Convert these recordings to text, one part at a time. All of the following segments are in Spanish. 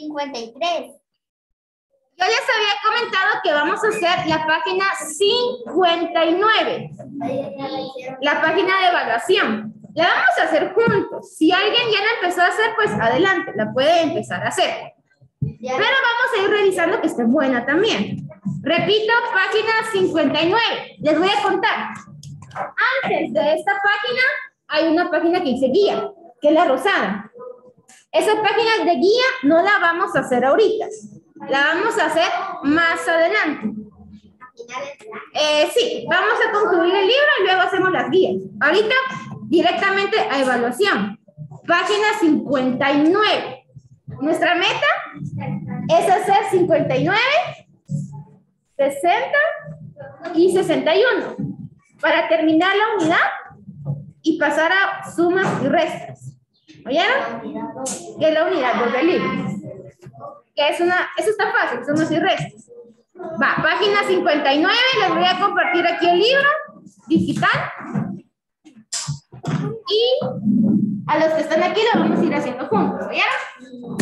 53. Yo les había comentado que vamos a hacer la página 59, la página de evaluación. La vamos a hacer juntos. Si alguien ya la empezó a hacer, pues adelante, la puede empezar a hacer. Pero vamos a ir revisando que esté buena también. Repito, página 59. Les voy a contar. Antes de esta página hay una página que dice guía, que es la rosada. Esa página de guía no la vamos a hacer ahorita. La vamos a hacer más adelante. Eh, sí, vamos a concluir el libro y luego hacemos las guías. Ahorita directamente a evaluación. Página 59. Nuestra meta es hacer 59, 60 y 61 para terminar la unidad y pasar a sumas y restas. ¿Oyeron? Que es la unidad del libro. Que es una, eso está fácil, sumas y restas. Va, página 59, les voy a compartir aquí el libro digital. Y a los que están aquí lo vamos a ir haciendo juntos, ¿oyeron?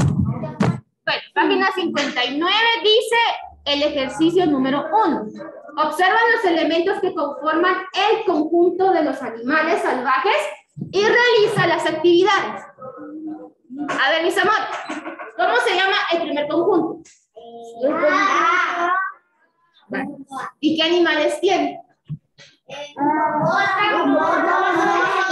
Bueno, página 59 dice el ejercicio número 1. Observa los elementos que conforman el conjunto de los animales salvajes y realiza las actividades. A ver, mis amores, ¿cómo se llama el primer conjunto? ¿Y qué animales tiene?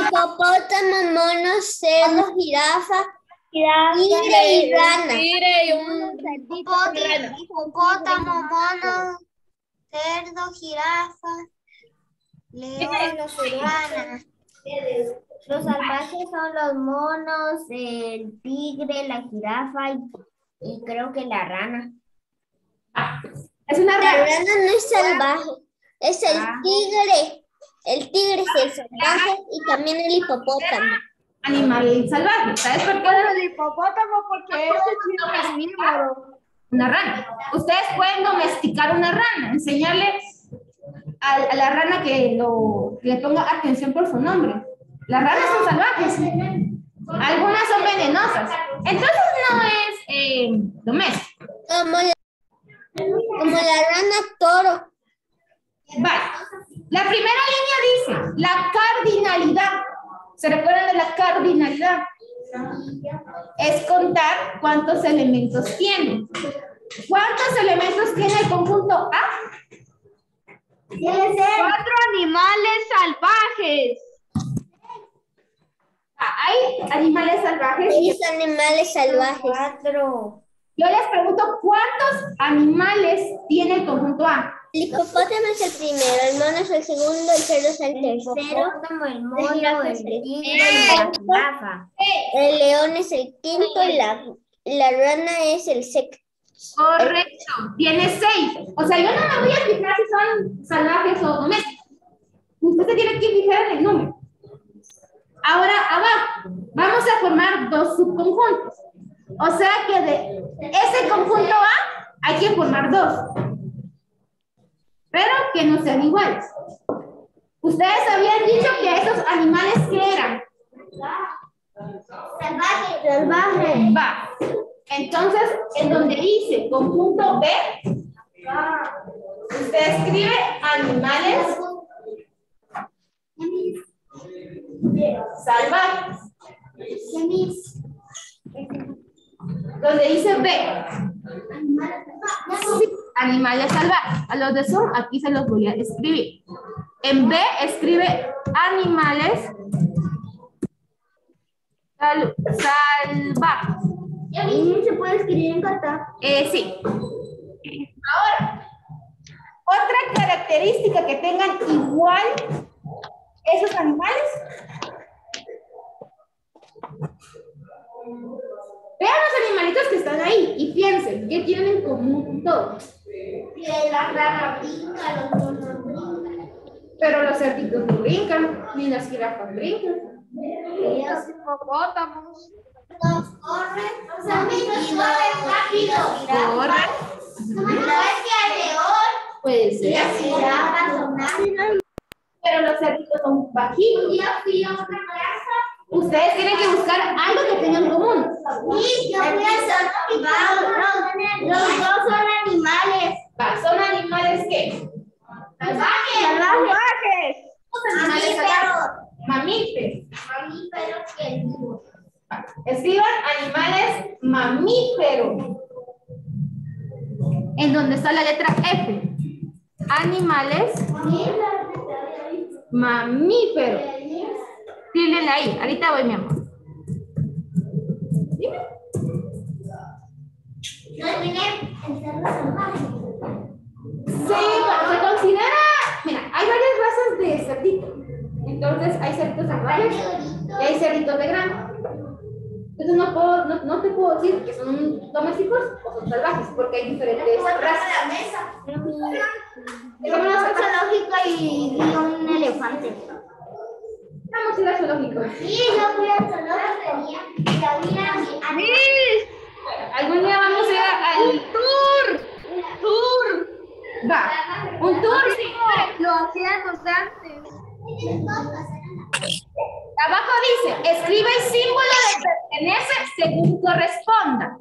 Hipopótamo, mono, cerdo, jirafa, tigre y rana. Tigre y un Hipopótamo, hipopótamo, mono, cerdo, jirafa, león, rana. Los salvajes son los monos, el tigre, la jirafa y, y creo que la rana. Es una La rana. rana no es salvaje, es el Ah. tigre. El tigre es el salvaje y también el hipopótamo. Animal salvaje. ¿Sabes por qué? el hipopótamo porque sí es carnívoro. Una rana. Ustedes pueden domesticar una rana, enseñarle a, a la rana que, lo, que le ponga atención por su nombre. Las ranas son salvajes. Algunas son venenosas. Entonces no es eh, doméstico. Como la, como la rana toro. Vale. La primera línea dice la cardinalidad. ¿Se recuerdan de la cardinalidad? Es contar cuántos elementos tiene. ¿Cuántos elementos tiene el conjunto A? Cuatro animales salvajes. Hay animales salvajes. Seis animales salvajes. Yo les pregunto, ¿cuántos animales tiene el conjunto A? El hipopótamo es el primero, el mono es el segundo, el cerdo es el tercero, el mono, el tigre y la jirafa. el león es el quinto y la, la rana es el sexto. Correcto, tiene seis. O sea, yo no me voy a fijar si son salvajes o domésticos. Usted se tiene que fijar en el número. Ahora, abajo, vamos a formar dos subconjuntos. O sea que de ese conjunto A hay que formar dos. Pero que no sean iguales. Ustedes habían dicho que esos animales, ¿qué eran? Salvaje. Salvaje. Va. Entonces, en donde dice conjunto B, usted escribe animales salvajes. Donde dice B, animales salvajes. A los de Zoom, aquí se los voy a escribir. En B escribe animales sal- salvajes. ¿Y se puede escribir en carta? Eh, sí. Ahora, otra característica que tengan igual esos animales. Vean los animalitos que están ahí y piensen, ¿qué tienen en común todos? La rana brinca, los monos brincan. Pero los cerditos no brincan, ni las jirafas brincan. Los hipopótamos. Corren, corren rápido. Corre. Igual que al león, Puede ser. las jirafas son altas. Pero los cerditos son bajitos. Yo fui a una casa Ustedes tienen que buscar algo que tengan en común. Sí, yo fui al Los dos son animales. ¿Son animales qué? Salvajes. Salvajes. Mamíferos. Mamíferos. Escriban animales mamíferos. ¿En dónde está la letra F? Animales mamíferos. Tírenle ahí. Ahorita voy, mi amor. Dime. No tienen el cerdo salvaje. Sí, pero se considera. Mira, hay varias razas de cerdito. Entonces, hay cerditos salvajes y hay cerditos de granja. Entonces, no, puedo, no, no te puedo decir que son domésticos o son salvajes, porque hay diferentes razas. Yo fui a un zoológico y vi un elefante. Vamos a ir al zoológico. Sí, yo fui al zoológico y había Miss, Algún día vamos a ir al tour. Tour. Va, un tour. Lo hacíamos antes. Abajo dice, escribe el símbolo de pertenece según corresponda.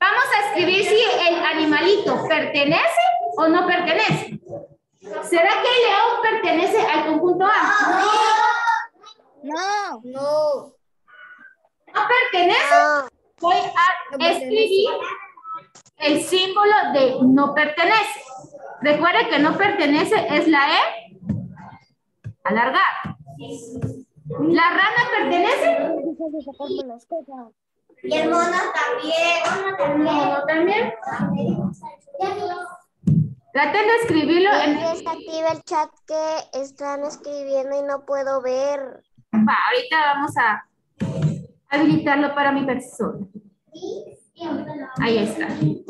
Vamos a escribir si el animalito pertenece o no pertenece. ¿Será que el león pertenece al conjunto A? No. No. ¿No pertenece? Voy a escribir el símbolo de no pertenece. Recuerde que no pertenece es la E. Alargar. ¿La rana pertenece? Y el mono también. No, también. Traten de escribirlo en... Desactiva el chat que están escribiendo y no puedo ver. Ahorita vamos a habilitarlo para mi persona. Ahí está. ¿Sí?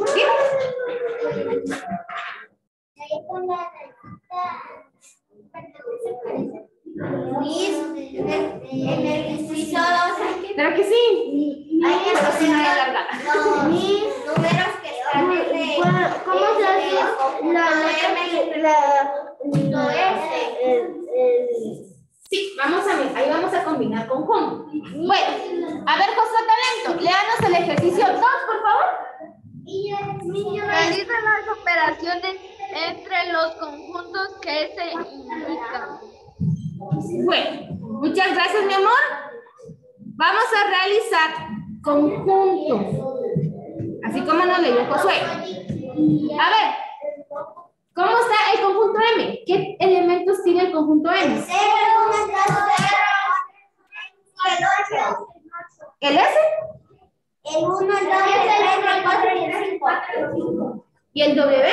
¿Verdad que sí? hay que números que ¿Cómo se hace. Sí, vamos a ver, ahí vamos a combinar conjuntos. Bueno, a ver, José Talento, léanos el ejercicio 2, por favor. Realiza las operaciones entre los conjuntos que se indican. Bueno, muchas gracias, mi amor. Vamos a realizar conjuntos. Así como nos leyó Josué. A ver, ¿cómo está el conjunto M? ¿Qué elementos tiene el conjunto M? ¿El S? El 1, el 2, el 3, el 4 y el 5. ¿Y el W?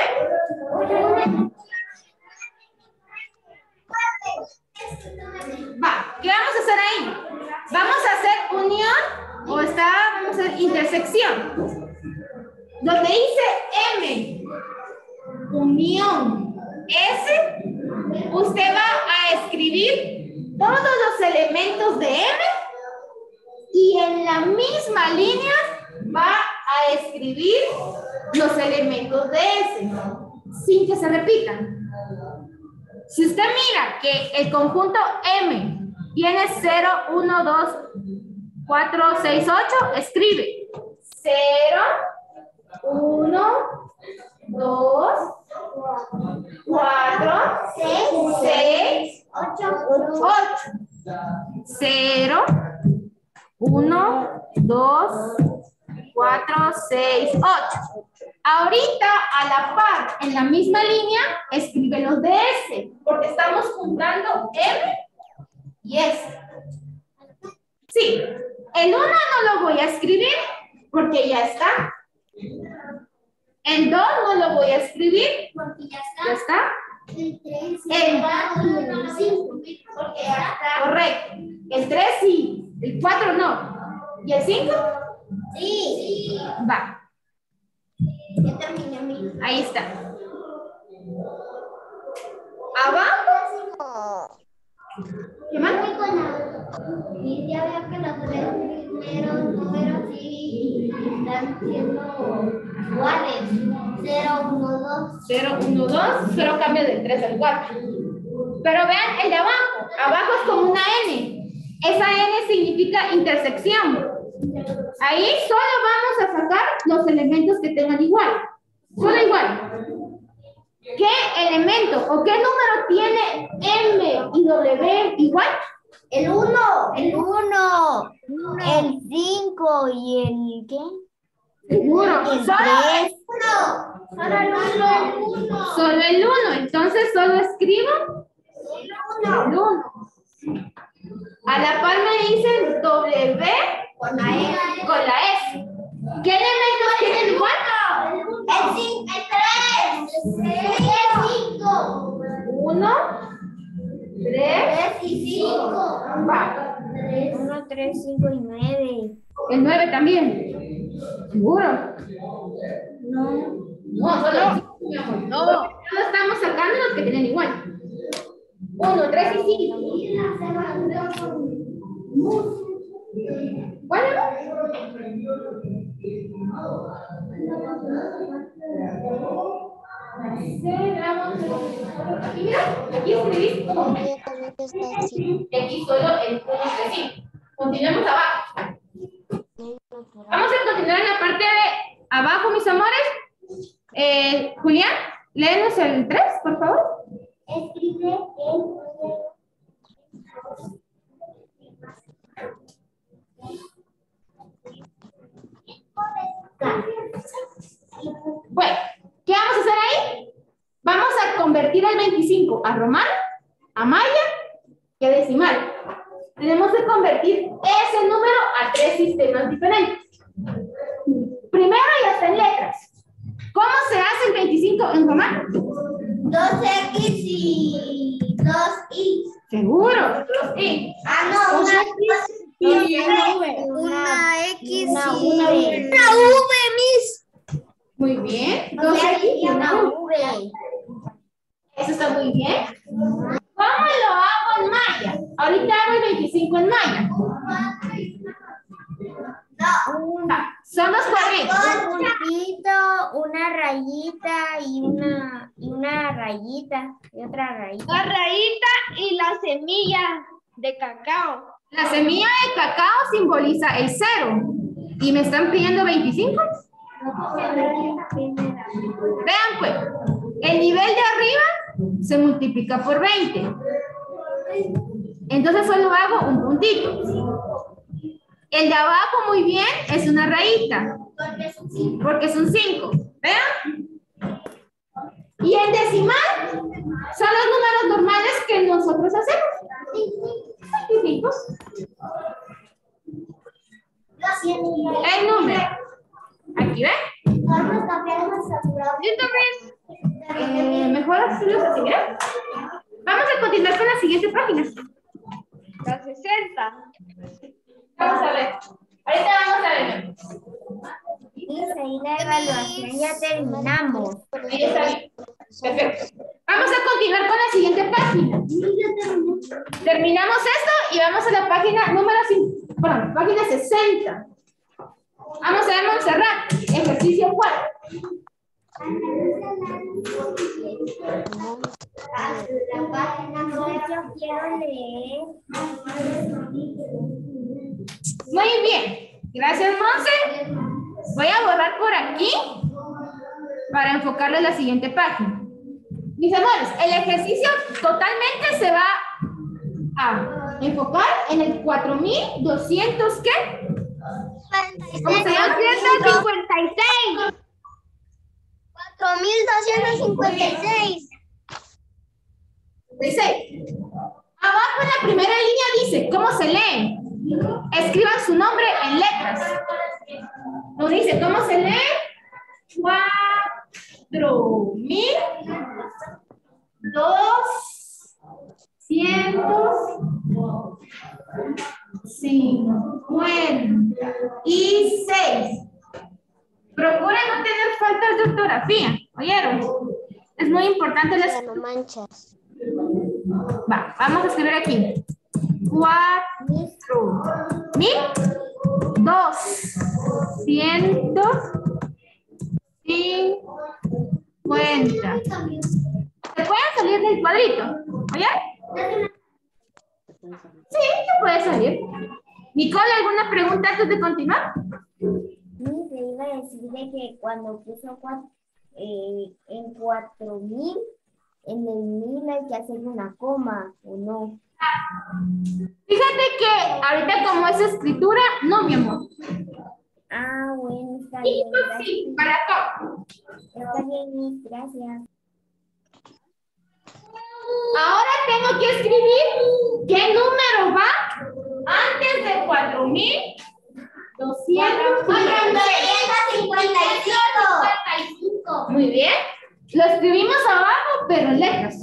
Va, ¿qué vamos a hacer ahí? Vamos a hacer unión o está, vamos a hacer intersección. Donde dice M, unión S, usted va a escribir todos los elementos de M y en la misma línea va a escribir los elementos de S, sin que se repitan. Si usted mira que el conjunto M tiene 0, 1, 2, 4, 6, 8, escribe 0, 1, 2, 4, 6, 8, 0, 1, 2, 4, 6, 8. Ahorita, a la par, en la misma línea, escribe los de S, porque estamos juntando M y S. Sí, el 1 no lo voy a escribir porque ya está. El 2 no lo voy a escribir, Porque ya ya está. está. El 3, El- el 5. Porque ya está. Correcto. El 3 sí, el 4 no. ¿Y el 5? Sí. Va, Ya terminé mi. ahí está. Abajo, ¿qué más? Ya veo que los tres siendo iguales. 0, 1, 2. 0, 1, 2, pero cambia del 3 al 4. Pero vean el de abajo. Abajo es como una N. Esa N significa intersección. Ahí solo vamos a sacar los elementos que tengan igual. Solo igual. ¿Qué elemento o qué número tiene M y W igual? El 1. El 1, el 5 y el ¿qué? Seguro. El Solo, 3. Solo el 1. solo el 1. Entonces solo escribo el 1. A la par me dicen W Con la E. con la S. ¿Qué elementos tienen igual? El 5. El 3. El 5. 1, 3, 3 y 5. va. 1, 3, 5 y 9. El 9 también. ¿Seguro? No. No, solo. No. Solo estamos sacando los que tienen igual. 1, 3 y 5. Bueno. Aquí, mira, aquí escribís 1. Yo también está así. Y aquí solo el 1, 3, 5. Continuemos abajo. Vamos a continuar en la parte de abajo, mis amores. Eh, Julián, léenos el 3, por favor. Escribe el Bueno, ¿qué vamos a hacer ahí? Vamos a convertir el 25 a romano, a maya y a decimal. Tenemos que convertir ese número a tres sistemas diferentes. Primero ya está en letras. ¿Cómo se hace el 25 en romano? 2X y 2Y. Seguro. I. Ah, no, una Y una V. Una X una y V. una V, Miss. Muy bien. Dos X y y una una U. V. Eso está muy bien. ¿Cómo lo hago en maya? Ahorita hago el 25 en maya. Ah, Son los cuadritos. Un puntito, una rayita y una, y una rayita y otra rayita. La rayita y la semilla de cacao. La semilla de cacao simboliza el cero. ¿Y me están pidiendo 25? Vean pues, el nivel de arriba se multiplica por 20. Entonces solo hago un puntito. El de abajo, muy bien, es una rayita, porque son 5. ¿Vean? Y el decimal son los números normales que nosotros hacemos. 25. El número. Aquí ven. Eh, mejor así, ¿verdad? Vamos a continuar con la siguiente página. La 60. Vamos a ver. Ahorita vamos a ver. Miss, ahí la evaluación ya terminamos. Ahí está bien. Perfecto. Vamos a continuar con la siguiente página. Terminamos esto y vamos a la página número 5. Perdón, página 60. Vamos a ver Montserrat. Ejercicio 4. Yo quiero leer. Muy bien. Gracias, Monse. Voy a borrar por aquí para enfocarlo en la siguiente página. Mis amores, el ejercicio totalmente se va a enfocar en el 4200, ¿qué? ¿Cómo se llama? 256. 4256. 36. Abajo en la primera línea dice, ¿cómo se lee? Escriban su nombre en letras. Nos dice, ¿cómo se lee? Cuatro mil doscientos cincuenta y seis. Procuren no tener faltas de ortografía, ¿oyeron? Es muy importante las no manchas. Va, vamos a escribir aquí. Cuatro mil doscientos cincuenta. ¿Se pueden salir del cuadrito? ¿Oye? Sí, se puede salir. Nicole, ¿alguna pregunta antes de continuar? Miss, le iba a decir de que cuando puso cuatro, eh, en 4000, en el 1000 hay que hacer una coma, ¿o no? Fíjate que ahorita como es escritura, no, mi amor. Ah, bueno, está Y bien. pues sí, para todo. Está bien, gracias. Ahora tengo que escribir qué número va antes de 4255. Muy bien. Lo escribimos abajo, pero letras.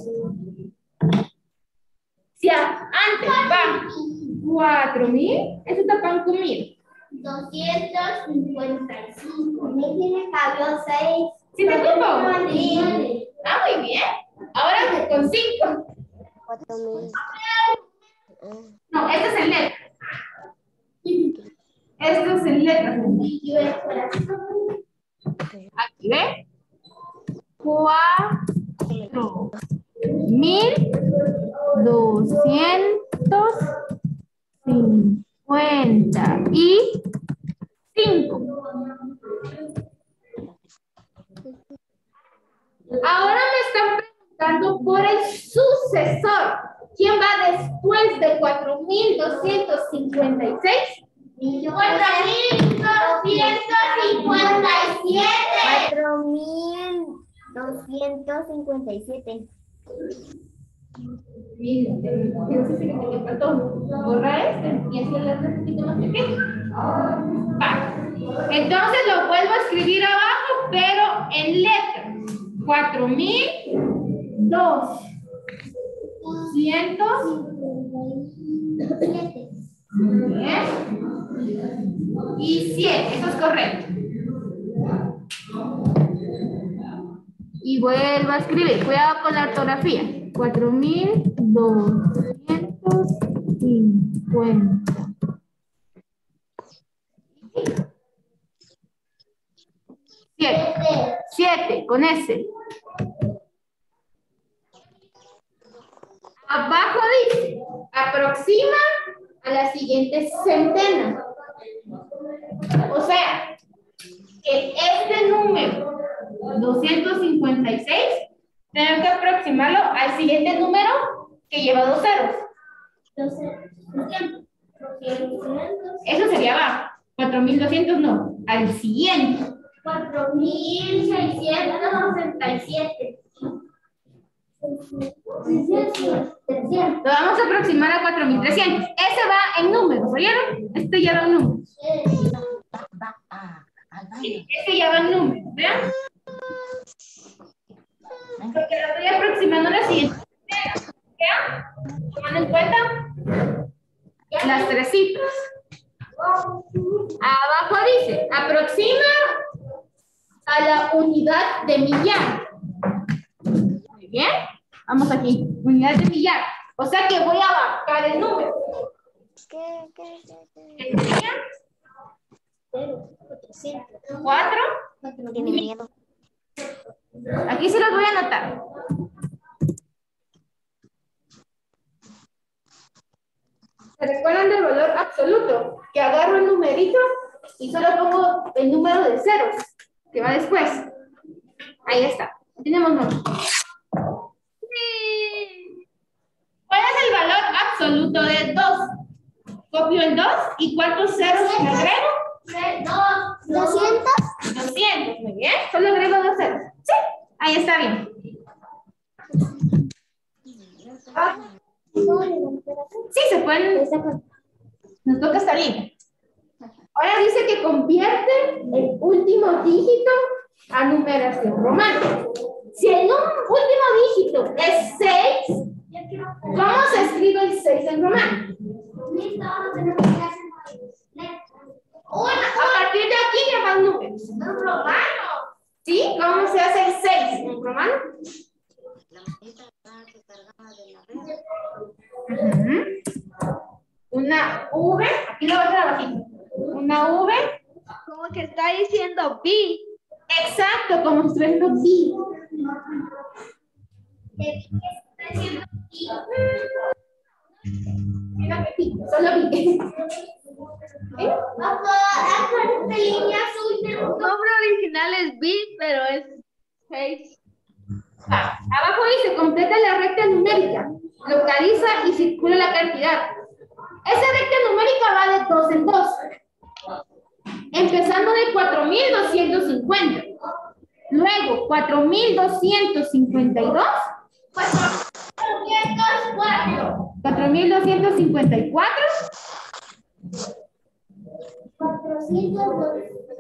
Si antes va 4000, eso está pan comido. 255. Me tiene cabello 6. ¿Sí te ocupo? Sí. Ah, muy bien. Ahora con 5. Cuatro mil. No, esto es en letras. Esto es en letras. Aquí ve cuatro mil doscientos cincuenta y cinco. Ahora me están preguntando por el sucesor. ¿Quién va después de 4.256? 4.257. 4.000. 257. Miren, entonces lo vuelvo a escribir abajo, pero en letras. 4002. 100. Bien. Y 100, eso es correcto. Y vuelvo a escribir, cuidado con la ortografía. 4250. Siete. Siete, con S. Abajo dice, aproxima a la siguiente centena. O sea, que este número 256 tengo que aproximarlo al siguiente número que lleva dos ceros. Eso sería abajo. 4200 no, al siguiente. 4667. Lo vamos a aproximar a 4300. Ese va en números, ¿oyeron? Este ya va en números. Este ya va en números, ¿vean? Porque lo estoy aproximando a la siguiente. ¿Ya? ¿Toman en cuenta? Las tres citas. Abajo dice, aproxima a la unidad de millar. Muy bien. Vamos aquí, unidad de millar. O sea que voy a bajar el número. ¿El millar? 4 4 Aquí se los voy a anotar. ¿Se recuerdan del valor absoluto? Que agarro el numerito y solo pongo el número de ceros que va después. Ahí está. Tenemos número. ¿Cuál es el valor absoluto de 2? Copio el 2 y ¿cuántos ceros le agrego? 200. 200, muy bien. Solo agrego dos ceros. Sí, ahí está bien. Sí, se pueden. Nos toca esta línea. Ahora dice que convierte el último dígito a numeración romana. Si el último dígito es 6, ¿cómo se escribe el 6 en romano? Listo, ahora tenemos que hacer Una, a partir de aquí ya van números. un romano. ¿Sí? ¿Cómo se hace el 6 en romano? Ujú. Una V, aquí lo voy a hacer abajito. Una V, Como que está diciendo B. exacto, como si estuviera haciendo B. Mira que sí, Solo B. ¿Eh? Papá, esta línea azul nombre original es B, pero es Seis. Ah, Abajo dice, completa la recta numérica, localiza y circula la cantidad. Esa recta numérica va de dos en dos, empezando de 4.250. Luego, 4.252, 404. 4.254, 402.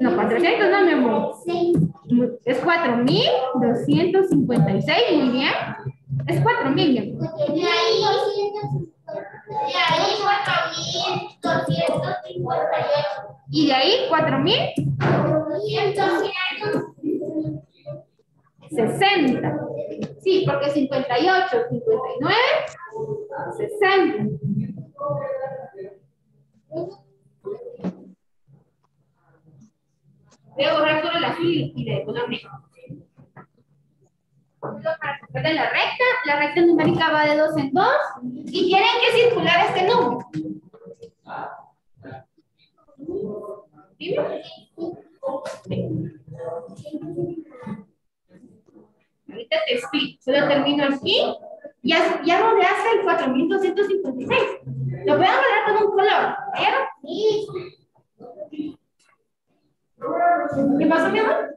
no, 400 no, mi amor. 6. Es 4.256, muy bien. Es 4.000, mi amor. De ahí, de ahí 4.258. Y de ahí 4.000. 60. Sí, porque 58, 59, 60. Voy a borrar solo el azul y de color negro. Para la recta, la recta numérica va de dos en dos y tienen que circular este número. ¿Dime? Ahorita te explico. Solo termino aquí. Ya, ya rodeaste el 4256. Lo pueden rodear con un color. ¿Vieron? ¿Qué pasó, mi amor?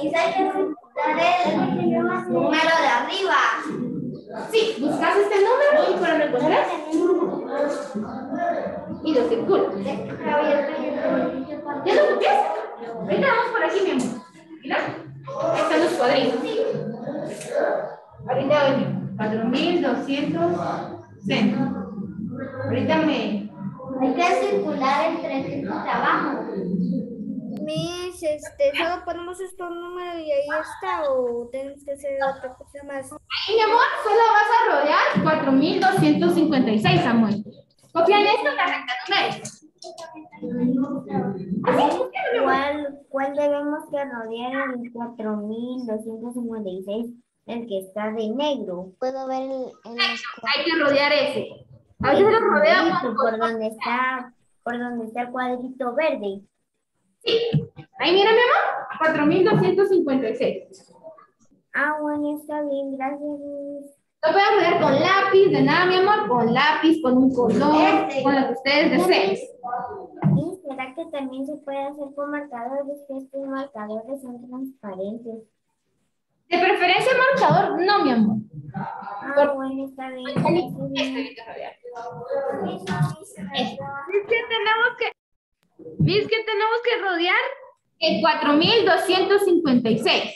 Quizá que el número de arriba. Sí, buscas este número y por el encuentras y lo circulas. ¿Ya lo copias? 4200 Ahorita me. Hay que circular entre este trabajo. Miss, este, solo ponemos estos números y ahí está, o tenemos que hacer otra cosa más. Ahí, mi amor, solo vas a rodear 4256, Samuel. Copian esto en la recta numérica. ¿Cuál, ¿Cuál debemos que rodear el 4256? El que está de negro. Puedo ver el, Hay que rodear ese. Ahorita lo rodeamos Por por donde está, por donde está el cuadrito verde. Ahí mira, mi amor, 4256. Ah, bueno, está bien, gracias. Lo pueden rodear con lápiz, de nada, mi amor, con lápiz, con un color, Este. con lo que ustedes deseen. Miss, ¿será que también se puede hacer con marcadores? Que estos marcadores son transparentes. De preferencia marcador, no, mi amor. Ah, bueno, está bien. Este hay que tenemos que, Miss, que tenemos que rodear. El 4256.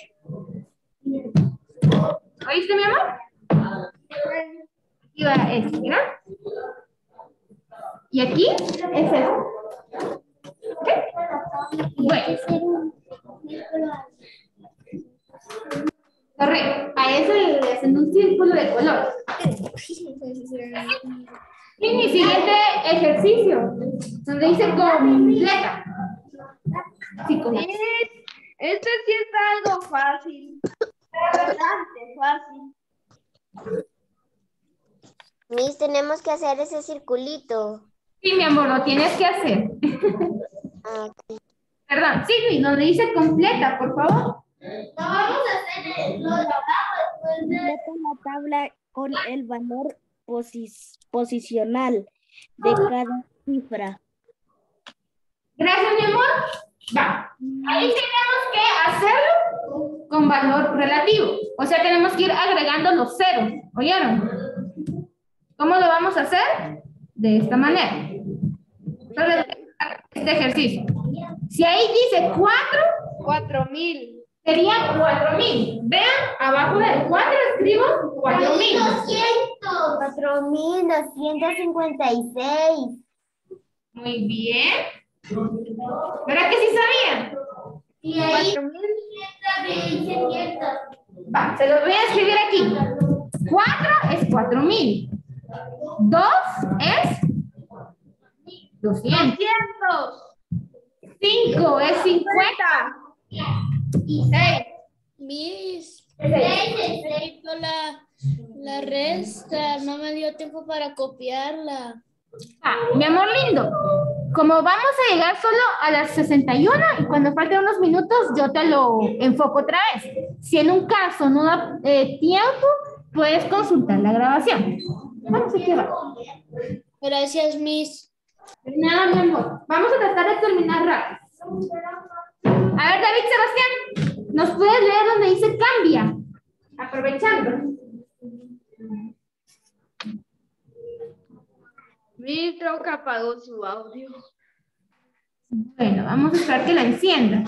¿Oíste, mi amor? Aquí va este, mira. Y aquí es este. ¿Ok? Bueno, correcto. A eso le hacen un círculo de color. Y mi siguiente ejercicio, donde dice completa. Sí, esto sí está algo fácil. Bastante fácil. Miss, tenemos que hacer ese circulito. Sí, mi amor, lo tienes que hacer. Ah. Perdón, sí, Luis, donde dice completa, por favor. No vamos a hacer completa la tabla con el valor posis- posicional de cada cifra. Gracias, mi amor. Va. Ahí tenemos que hacerlo con valor relativo. O sea, tenemos que ir agregando los ceros. ¿Oyeron? ¿Cómo lo vamos a hacer? De esta manera. Este ejercicio. Si ahí dice 4, Cuatro mil. Sería 4000. Vean, abajo del 4 escribo 4000. 200. 4256. Muy bien. ¿Verdad que sí sabían? Y ahí dice 600. Va, se los voy a escribir aquí. 4 es 4000. 2 es 200. Cientos. 5 es 50. Y 6. Miss, 6 es 6. hizo la, la resta, no me dio tiempo para copiarla. Ah, mi amor lindo, como vamos a llegar solo a las 61 y cuando falten unos minutos yo te lo enfoco otra vez. Si en un caso no da eh, tiempo, puedes consultar la grabación. Vamos abajo. Gracias, Miss. Nada, mi amor. Vamos a tratar de terminar rápido. A ver, David Sebastián, ¿nos puedes leer donde dice cambia? Aprovechando. Mi creo que apagó su audio. Bueno, vamos a esperar que la encienda.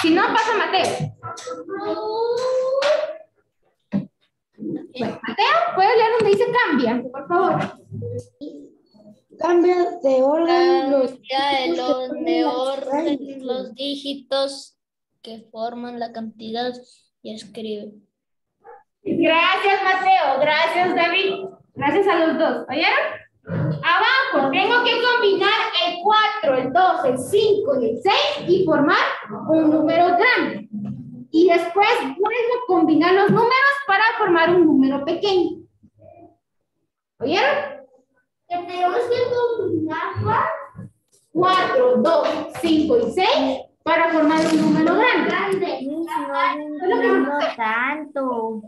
Si no, pasa Mateo. Bueno, Mateo, ¿puedes leer donde dice cambia? Por favor. Cambia de orden los Cambia el orden de orden los dígitos que forman la cantidad y escribe. Gracias, Mateo. Gracias, David. Gracias a los dos. ¿Oyeron? Abajo tengo que combinar el 4, el 2, el 5 y el 6 y formar un número grande. Y después vuelvo a combinar los números para formar un número pequeño. ¿Oyeron? Que tenemos que combinar 4, 2, 5 y 6 para formar un número grande. Miss, no entiendo tanto.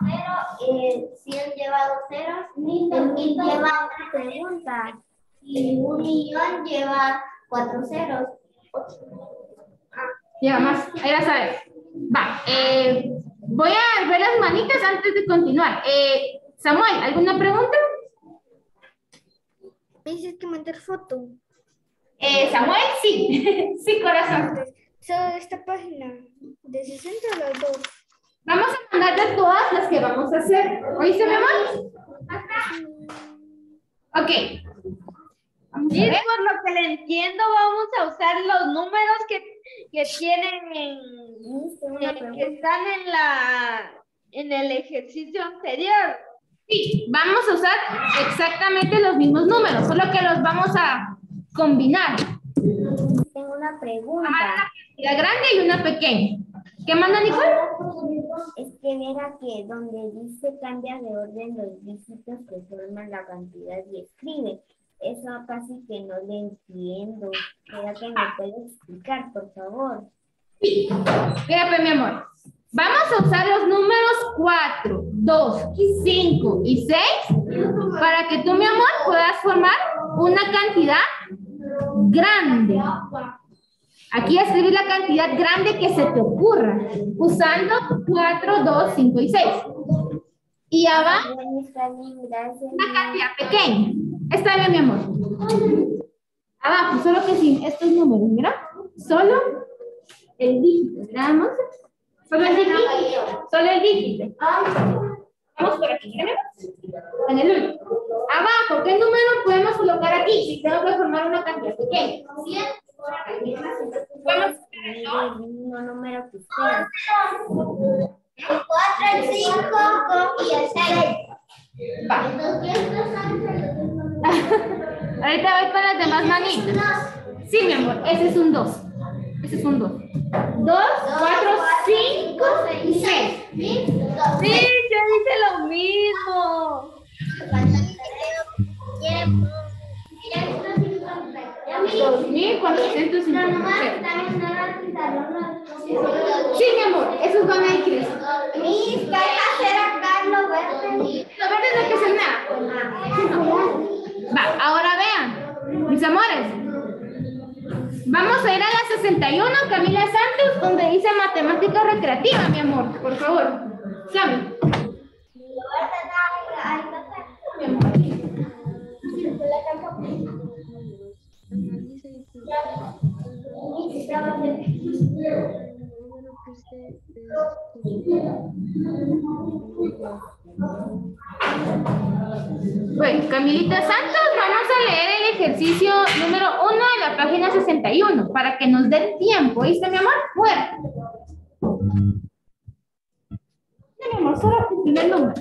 Pero eh, 100 lleva dos ceros, el mil lleva una Pregunta. y un millón lleva cuatro ceros. Lleva más. Ahí vas a ver. Va. eh, voy a ver las manitas antes de continuar. Eh, Samuel, ¿alguna pregunta? Me dices que mandar foto. Eh, Samuel, sí. sí, corazón. Solo de esta página. De 60 a las 2. Vamos a mandar de todas las que vamos a hacer. ¿Oíste, mi amor? Ok. Vamos a Y por lo que le entiendo, vamos a usar los números que, que tienen en, en- que están en la en el ejercicio anterior. Sí, vamos a usar exactamente los mismos números, solo que los vamos a combinar. Tengo una Una pregunta. cantidad grande y una pequeña. ¿Qué manda Nicole? Es que mira que donde dice cambia de orden los dígitos que forman la cantidad y escribe. Eso casi que no le entiendo. ¿Será que me puede explicar, por favor? Mira, pues, mi amor. Vamos a usar los números 4, 2, 5 y 6 para que tú, mi amor, puedas formar una cantidad grande. Aquí escribir la cantidad grande que se te ocurra, usando 4, 2, 5 y 6. Y abajo una cantidad pequeña. Está bien, mi amor. Abajo, solo que sin estos números, mira. Solo el dígito, nada más. Solo el dígito. Solo el dígito. Vamos por aquí. En el último. Abajo, ¿qué número podemos colocar aquí? Si tengo que formar una cantidad pequeña. 100. Vamos. Número que. El 4, el 5 y el 6. Va. Ahorita voy con las demás manitas. Sí, mi amor, ese es un 2. Ese es un 2. 2, 4, 5 y 6. Sí, yo hice lo mismo. Sí, mi amor, esos van a ir. Mis, ¿qué hay que hacer acá en lo verde? No hay que nada. Va, ahora vean, mis amores. Vamos a ir a la 61, Camila Santos, donde dice matemática recreativa, mi amor, por favor. Cami. Bueno, Camilita Santos, vamos a leer el ejercicio número 1 de la página 61 para que nos dé tiempo. ¿Viste, mi amor? Fuerte. Mi amor, solo el primer número.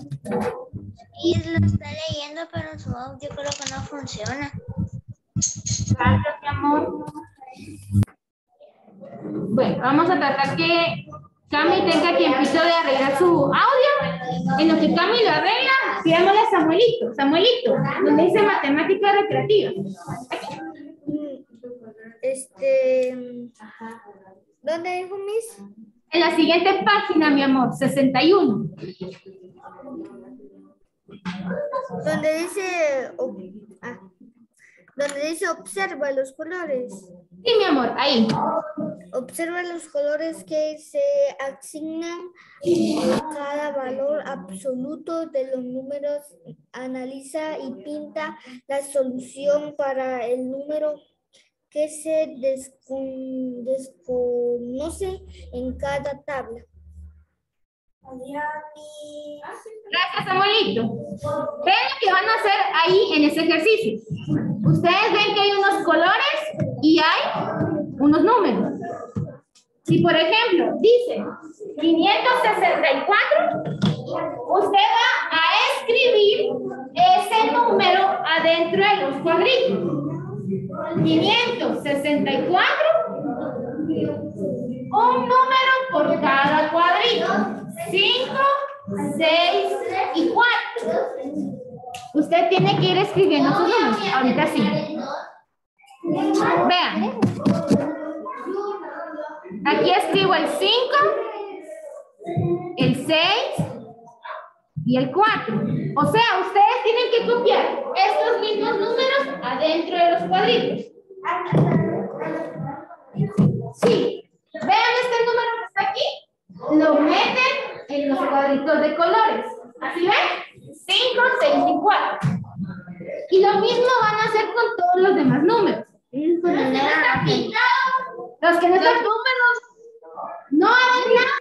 Y lo está leyendo, pero su audio creo que no funciona. Gracias, mi amor. Bueno, vamos a tratar que Cami tenga tiempito de arreglar su audio. En lo que Cami lo arregla, pidámosle a Samuelito. Samuelito, donde dice matemática recreativa. Es este, ¿dónde dijo Miss? En la siguiente página, mi amor, 61. Donde dice, o- ah, donde dice observa los colores. Sí, mi amor, ahí. Observa los colores que se asignan a cada valor absoluto de los números. Analiza y pinta la solución para el número que se descon- desconoce en cada tabla. Gracias, Samuelito. Ven lo que van a hacer ahí en ese ejercicio. Ustedes ven que hay unos colores y hay unos números. Si, por ejemplo, dice 564, usted va a escribir ese número adentro de los cuadritos. 564, un número por cada cuadrito. 5, 6 y 4. Usted tiene que ir escribiendo sus números. Ahorita sí. Vean. Aquí escribo el 5, el 6 y el 4. O sea, ustedes tienen que copiar estos mismos números adentro de los cuadritos. Sí. Vean este número que está aquí. Lo meten en los cuadritos de colores. ¿Así ven? 5, 6 y 4. Y lo mismo van a hacer con todos los demás números. No están pintados, los que no están números, no nada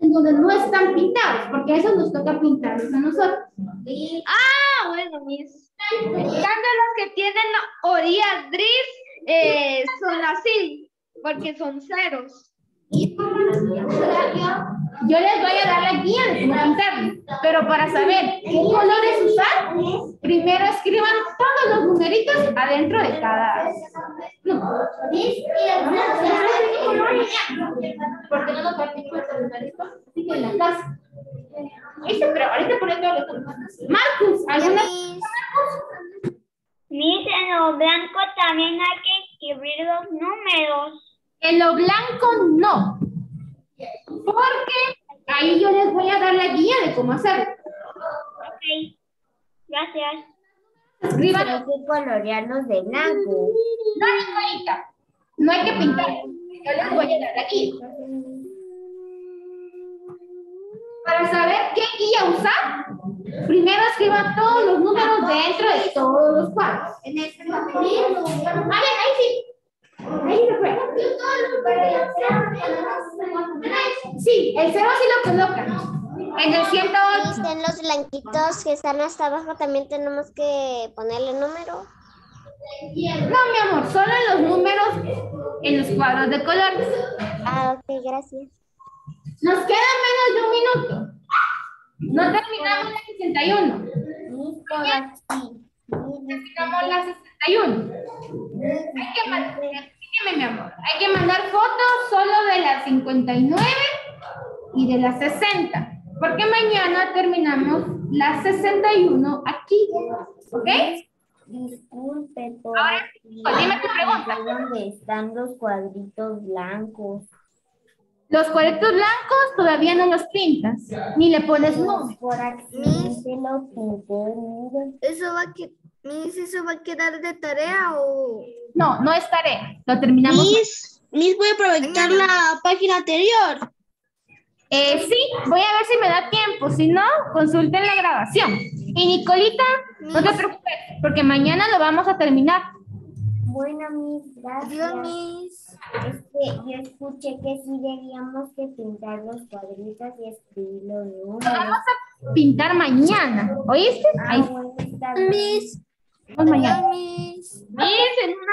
en donde no están pintados, porque eso nos toca pintarlos a nosotros. Ah, bueno, mis. En cambio, los que tienen orillas gris eh, son así, porque son ceros. Yo les voy a dar la guía de cómo pintarlo, pero para saber qué colores usar, primero escriban todos los numeritos adentro de cada número. Porque no nos partimos el numerito, así que en la casa. ¿Viste? Pero ahorita por todos los números. Marcus, ¿alguna? Miss, en lo blanco también hay que escribir los números. En lo blanco no. Porque ahí yo les voy a dar la guía de cómo hacerlo. Ok. Gracias. Escriban hay que colorearlos de blanco. No, Nicolita. No hay que pintar. Yo les voy a dar la guía. Para saber qué guía usar, primero escriban todos los números dentro de todos los cuadros. En este papelito. Bien, ahí sí. Ahí se fue. Sí, el cero sí lo colocan. En el 108. En los blanquitos que están hasta abajo también tenemos que ponerle número. No, mi amor, solo en los números en los cuadros de colores. Ah, ok, gracias. Nos queda menos de un minuto. No terminamos la 61. Miss, por aquí. Terminamos la 61. Hay que mandar, dígame, mi amor, hay que mandar fotos solo de la 59 y de la 60. Porque mañana terminamos la 61 aquí. ¿Ok? Disculpe por Ahora, aquí. dime tu pregunta. ¿Dónde están los cuadritos blancos? Los cuadritos blancos todavía no los pintas, ni le pones número. Por accidente lo pinté, miren. ¿Eso va, a que, Miss, ¿Eso va a quedar de tarea o...? No, no es tarea. Lo terminamos. Miss, Miss, voy a aprovechar la página anterior. Eh, sí, voy a ver si me da tiempo. Si no, consulten la grabación. Y Nicolita, no te preocupes, porque mañana lo vamos a terminar. Bueno, mis Adiós, gracias. Miss. Este, yo escuché que sí debíamos que pintar los cuadritos y escribir los Lo números. vamos a pintar mañana. ¿Oíste? Ah, Ahí bueno, está bien. Miss. Vamos mañana. Adiós, Miss. Miss, en una